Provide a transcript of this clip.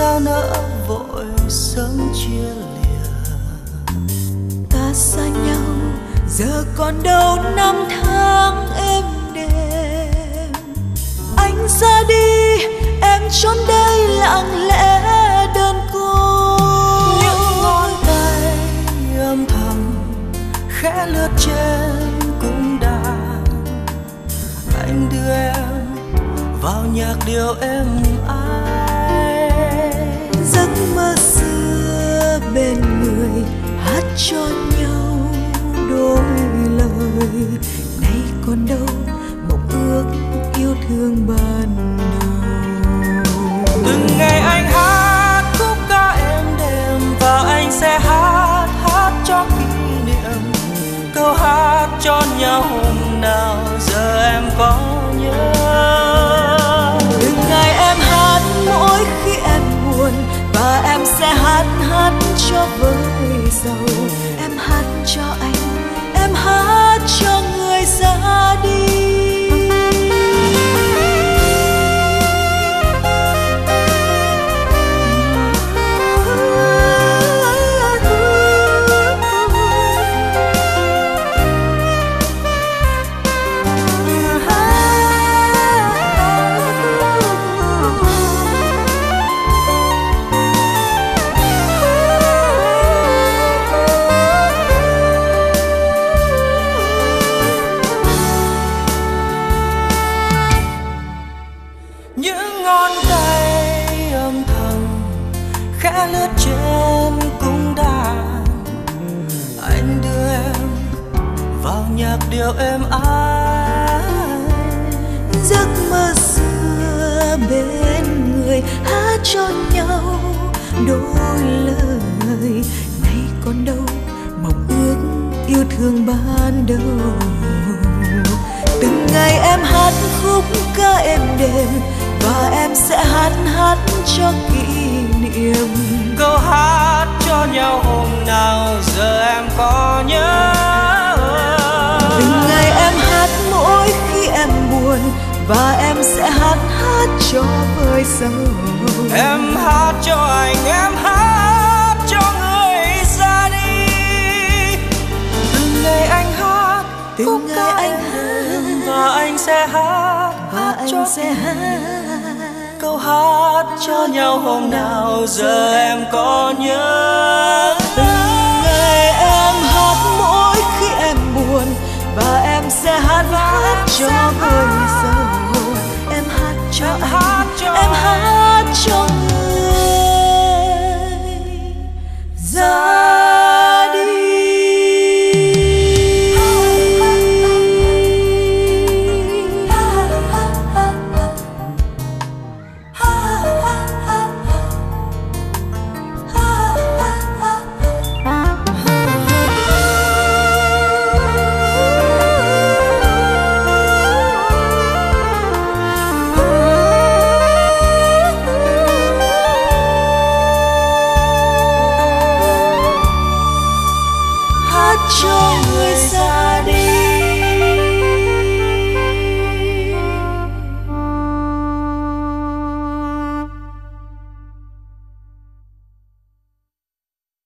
sao nỡ vội sớm chia lìa? Ta xa nhau, giờ còn đâu năm tháng êm đềm. Anh ra đi, em trốn đây lặng lẽ đơn côi. Những ngón tay âm thầm khẽ lướt trên cung đàn anh đưa em vào nhạc điệu êm ái giấc mơ xưa bên người, hát cho nhau đôi lời. Nay còn đâu, mộng ước yêu thương ban đầu. Từng ngày anh hát, khúc ca em đêm và anh sẽ hát hát cho kỷ niệm. Câu hát cho nhau hôm nào. Cho với giàu em hát cho anh em hát cho người giàu những ngón tay âm thầm khẽ lướt trên cung đàn. Anh đưa em vào nhạc điệu êm ái. Giấc mơ xưa bên người hát cho nhau đôi lời. Nay còn đâu mong ước yêu thương ban đầu. Từng ngày em hát khúc ca êm đềm và em sẽ hát hát cho kỷ niệm. Câu hát cho nhau hôm nào giờ em có nhớ. Từng ngày em hát mỗi khi em buồn và em sẽ hát hát cho với sầu. Em hát cho anh em hát cho anh sẽ hát câu hát cho nhau hôm nào giờ em có nhớ. Từng ngày em hát mỗi khi em buồn và em sẽ hát hát cho với sầu em hát cho Em anh hát cho em hát hát cho